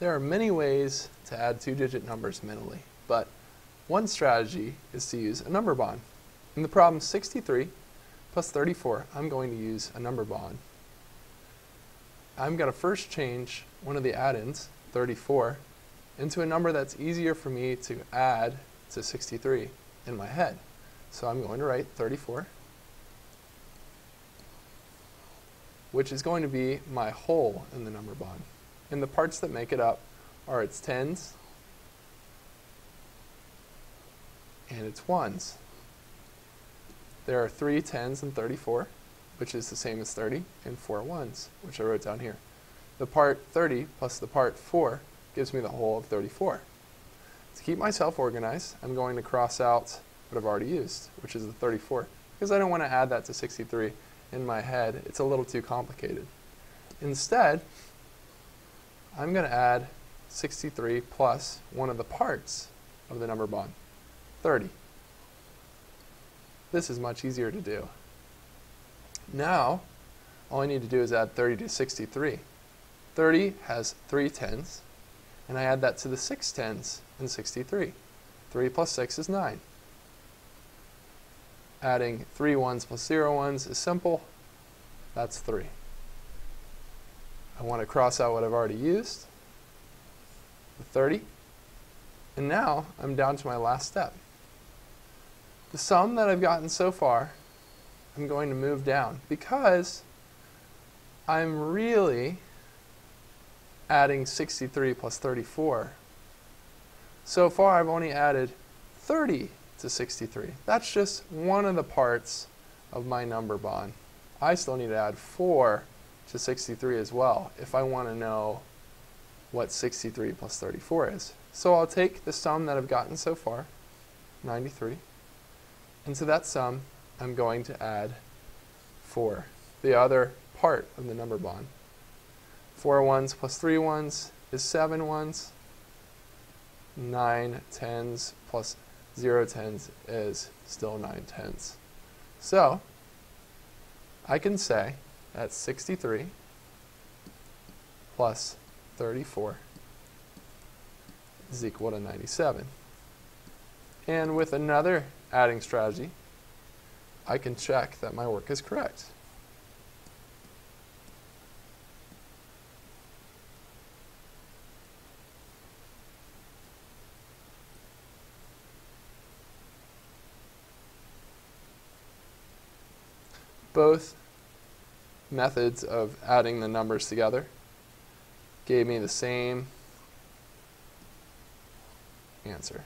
There are many ways to add two-digit numbers mentally, but one strategy is to use a number bond. In the problem 63 plus 34, I'm going to use a number bond. I'm going to first change one of the addends, 34, into a number that's easier for me to add to 63 in my head. So I'm going to write 34, which is going to be my whole in the number bond. And the parts that make it up are its tens and its ones. There are three tens and 34, which is the same as 30, and four ones, which I wrote down here. The part 30 plus the part 4 gives me the whole of 34. To keep myself organized, I'm going to cross out what I've already used, which is the 34, because I don't want to add that to 63 in my head. It's a little too complicated. Instead, I'm going to add 63 plus one of the parts of the number bond, 30. This is much easier to do. Now, all I need to do is add 30 to 63. 30 has three tens, and I add that to the six tens in 63. 3 plus 6 is 9. Adding three ones plus zero ones is simple. That's 3. I want to cross out what I've already used, the 30. And now I'm down to my last step. The sum that I've gotten so far, I'm going to move down because I'm really adding 63 plus 34. So far I've only added 30 to 63. That's just one of the parts of my number bond. I still need to add 4 to 63 as well if I want to know what 63 plus 34 is. So I'll take the sum that I've gotten so far, 93, and to that sum I'm going to add 4, the other part of the number bond. 4 ones plus 3 ones is 7 ones. 9 tens plus 0 tens is still 9 tens. So I can say that's 63 plus 34 is equal to 97. And with another adding strategy, I can check that my work is correct. Both methods of adding the numbers together gave me the same answer.